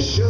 show.